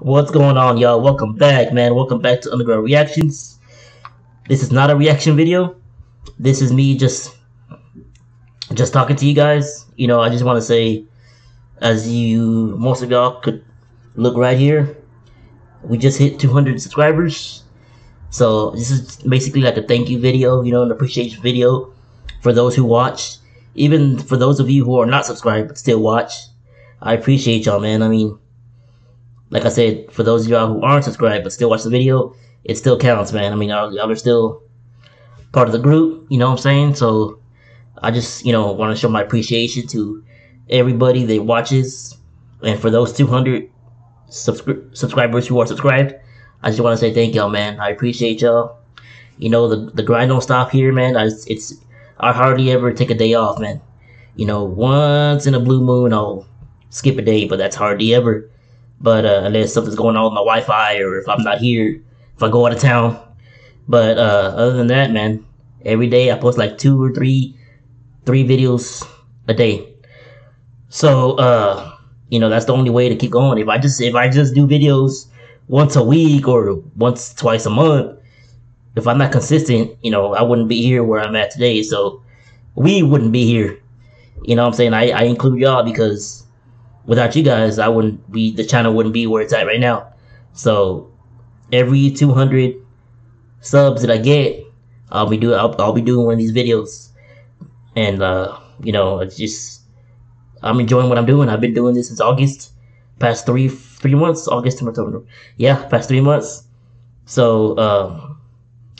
What's going on, y'all? Welcome back, man. Welcome back to Underground Reactions. This is not a reaction video. This is me just just talking to you guys. You know, I just want to say, as you, most of y'all could look right here, we just hit 200 subscribers. So this is basically like a thank you video, you know, an appreciation video for those who watch. Even for those of you who are not subscribed but still watch, I appreciate y'all, man. I mean, like I said, for those of y'all who aren't subscribed but still watch the video, it still counts, man. I mean, y'all, y'all are still part of the group, you know what I'm saying? So I just, you know, want to show my appreciation to everybody that watches. And for those 200 subscri- subscribers who are subscribed, I just want to say thank y'all, man. I appreciate y'all. You know, the, the grind don't stop here, man. I, it's, I hardly ever take a day off, man. You know, once in a blue moon, I'll skip a day, but that's hardly ever. But uh, unless something's going on with my Wi-Fi or if I'm not here, if I go out of town. But uh, other than that, man, every day I post like two or three, three videos a day. So uh, you know that's the only way to keep going. If I just if I just do videos once a week or once twice a month, if I'm not consistent, you know, I wouldn't be here where I'm at today. So we wouldn't be here. You know what I'm saying? I, I include y'all because without you guys, I wouldn't be the channel wouldn't be where it's at right now. So every 200 subs that I get, I'll be doing I'll, I'll be doing one of these videos, and uh, you know it's just I'm enjoying what I'm doing. I've been doing this since August, past three three months, August to October, yeah, past three months. So um,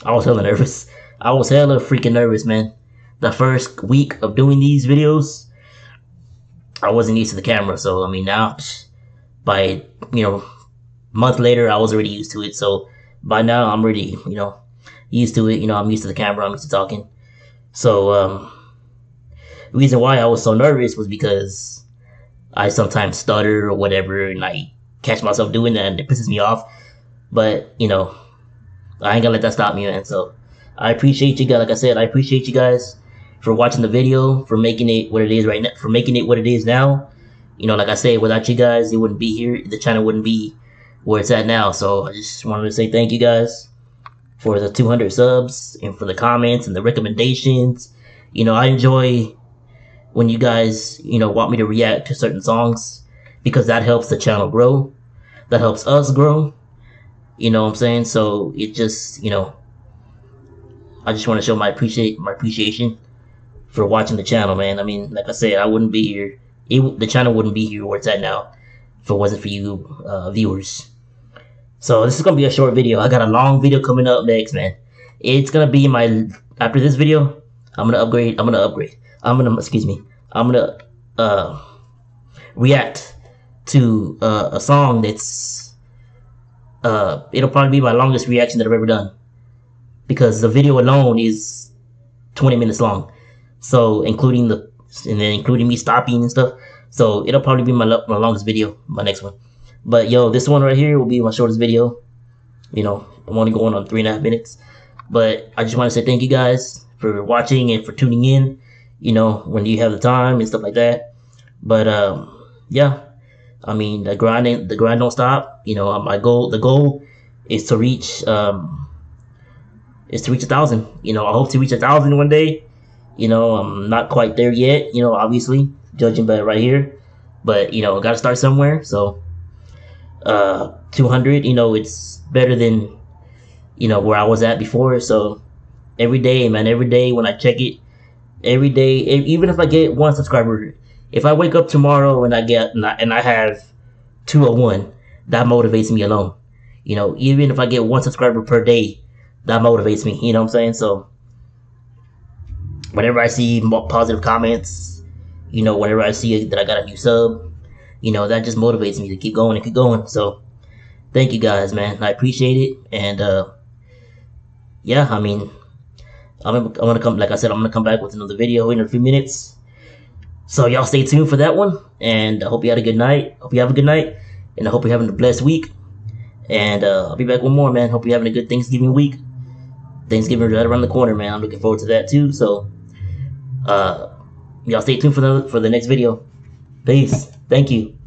I was hella nervous. I was hella freaking nervous, man. The first week of doing these videos, I wasn't used to the camera. So I mean now, by you know, month later, I was already used to it. So by now, I'm already you know used to it. You know, I'm used to the camera. I'm used to talking. So um, the reason why I was so nervous was because I sometimes stutter or whatever, and I catch myself doing that, and it pisses me off. But you know, I ain't gonna let that stop me, man. So I appreciate you guys. Like I said, I appreciate you guys for watching the video, for making it what it is right now, for making it what it is now. You know, like I said, without you guys, it wouldn't be here. The channel wouldn't be where it's at now. So I just wanted to say thank you guys for the 200 subs and for the comments and the recommendations. You know, I enjoy when you guys, you know, want me to react to certain songs because that helps the channel grow. That helps us grow. You know what I'm saying? So it just, you know, I just want to show my appreciate my appreciation for watching the channel, man. I mean, like I said, I wouldn't be here. It, the channel wouldn't be here where it's at now if it wasn't for you uh, viewers. So this is gonna be a short video. I got a long video coming up next, man. It's gonna be my after this video. I'm gonna upgrade. I'm gonna upgrade. I'm gonna excuse me. I'm gonna uh react to uh, a song that's uh it'll probably be my longest reaction that I've ever done because the video alone is 20 minutes long. So including the and then including me stopping and stuff. So it'll probably be my my longest video, my next one. But yo, this one right here will be my shortest video. You know, I'm only going on three and a half minutes. But I just want to say thank you guys for watching and for tuning in. You know, when you have the time and stuff like that. But um, yeah, I mean the grind the grind don't stop. You know, my goal the goal is to reach um is to reach a thousand. You know, I hope to reach a thousand one day. You know, I'm not quite there yet. You know, obviously judging by right here, but you know, got to start somewhere. So uh 200 you know it's better than you know where i was at before so every day man every day when i check it every day even if i get one subscriber if i wake up tomorrow and i get and i have 201 that motivates me alone you know even if i get one subscriber per day that motivates me you know what i'm saying so whenever i see positive comments you know whenever i see that i got a new sub you know, that just motivates me to keep going and keep going. So thank you guys, man. I appreciate it. And uh yeah, I mean I'm, I'm gonna come like I said, I'm gonna come back with another video in a few minutes. So y'all stay tuned for that one. And I hope you had a good night. Hope you have a good night. And I hope you're having a blessed week. And uh, I'll be back with more, man. Hope you're having a good Thanksgiving week. Thanksgiving right around the corner, man. I'm looking forward to that too. So, uh, y'all stay tuned for the for the next video. Peace. Thank you.